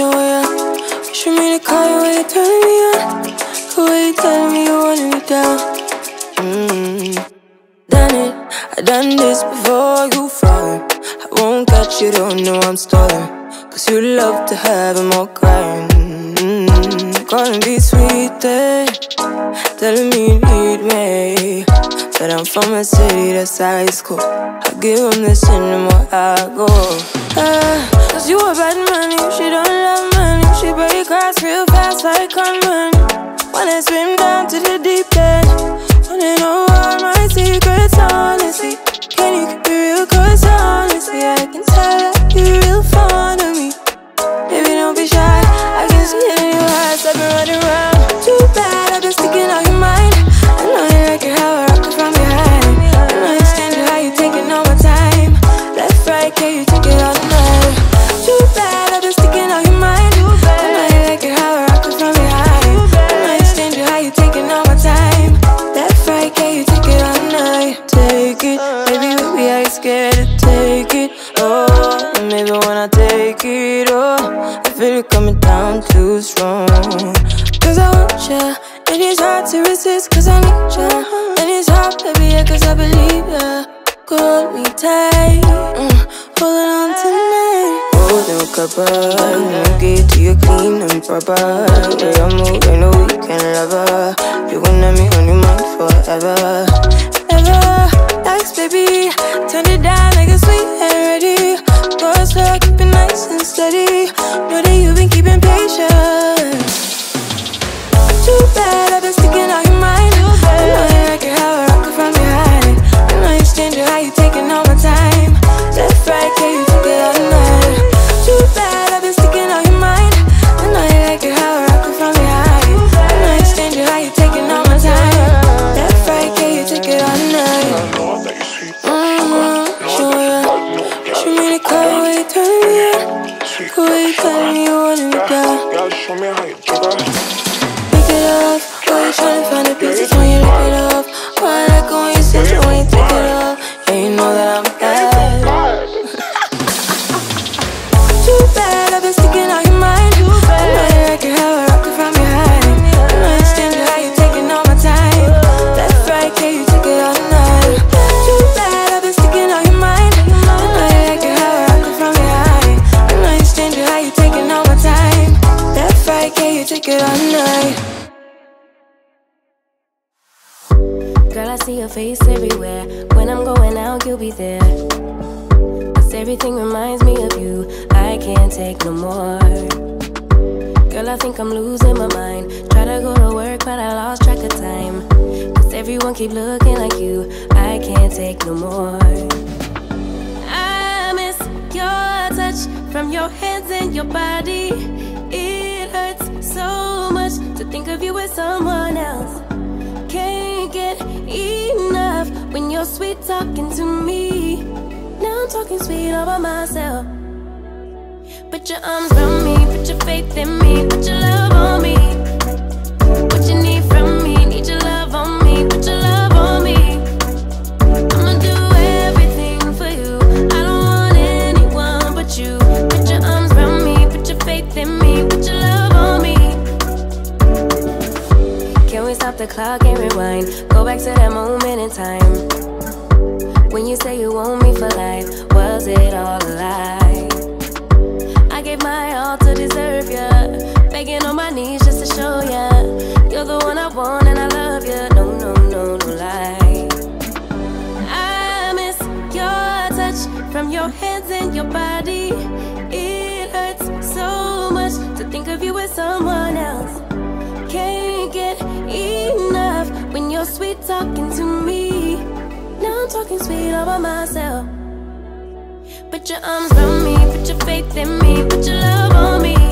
show ya. Wish for me to call you when you're turning me on. The way you telling me you want me down. Mm. Done it, I done this before you fall. I won't catch you, don't know I'm stalling. Cause you love to have them all crying. Mm. Calling me sweet, eh? telling me you need me. But I'm from a city that's high school. I give them this anymore, I go. Uh, Cause you a bad money, she don't love money. She break hearts real fast like con money. Wanna swim down to the deep end. Wanna know all my take it, oh, I feel it coming down too strong. Cause I want ya, and it's hard to resist, cause I need ya. And it's hard, baby, yeah, cause I believe ya. Hold me tight, mm, holding on tonight. Holding cover, and get to you clean and proper. Yeah, I'm moving a weekend lover. You gonna me on your mind forever, ever. Thanks, baby. Turn it down, make it sweet and ready. Go slow, steady. Way you telling me down. Gotta show me how you. Pick it up. Why you tryna find the pieces when you lick it up? Why face everywhere. When I'm going out, you'll be there. Cause everything reminds me of you. I can't take no more. Girl, I think I'm losing my mind. Try to go to work, but I lost track of time. Cause everyone keep looking like you. I can't take no more. I miss your touch from your hands and your body. It hurts so much to think of you with someone else. Can't get enough when you're sweet talking to me. Now I'm talking sweet all by myself. Put your arms around me, put your faith in me, put your love on me. When you say you want me for life, was it all a lie? I gave my all to deserve ya. Begging on my knees just to show ya. You're the one I want and I love ya. No, no, no, no lie. I miss your touch from your hands and your body. It hurts so much to think of you with someone else. Can't get enough when you're sweet talking to me. Talking sweet all by myself. Put your arms around me, put your faith in me, put your love on me.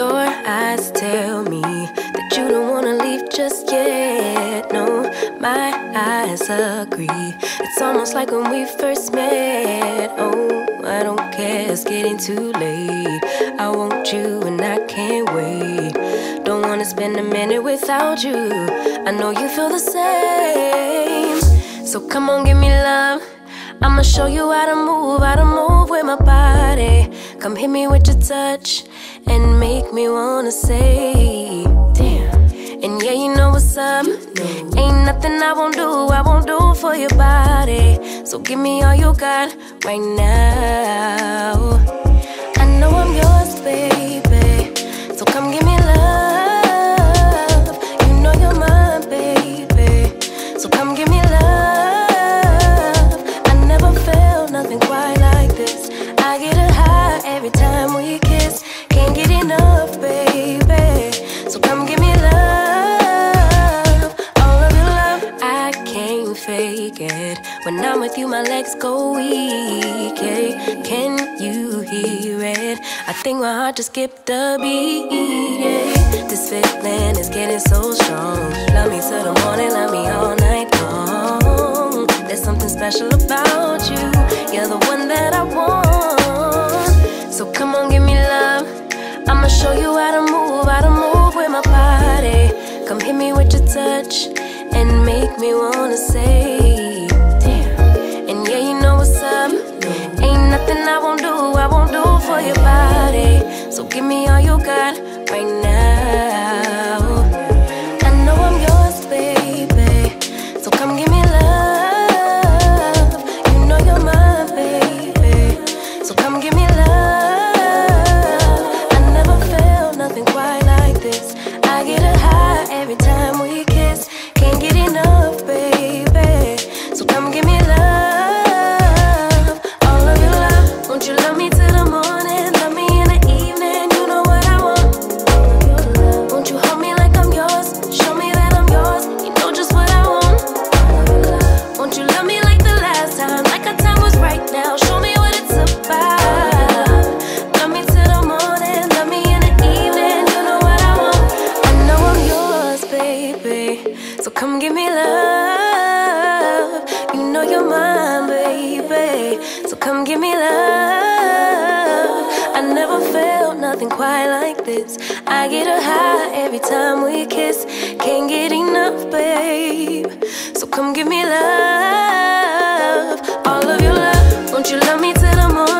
Your eyes tell me that you don't wanna leave just yet. No, my eyes agree. It's almost like when we first met. Oh, I don't care, it's getting too late. I want you and I can't wait. Don't wanna spend a minute without you. I know you feel the same. So come on, give me love. I'ma show you how to move, how to move with my body. Come hit me with your touch and make me wanna say, damn. And yeah, you know what's up. Ain't nothing I won't do, I won't do for your body. So give me all you got right now. I know I'm yours, baby. I get a high every time we kiss. Can't get enough, baby. So come give me love. All of your love, I can't fake it. When I'm with you, my legs go weak. yeah. Can you hear it? I think my heart just skipped a beat. yeah. This feeling is getting so strong. Love me till the morning, love me all night long. There's something special touch and make me wanna say, damn. And yeah, you know what's up. Ain't nothing I won't do, I won't do for your body. So give me all you got right now. I know I'm yours, baby. So come give me love. You know you're mine, baby. So come give me come give me love. I never felt nothing quite like this. I get a high every time we kiss. Can't get enough, babe. So come give me love. All of your love. Won't you love me till the morning?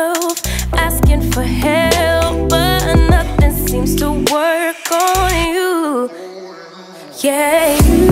for help, but nothing seems to work on you. Yeah,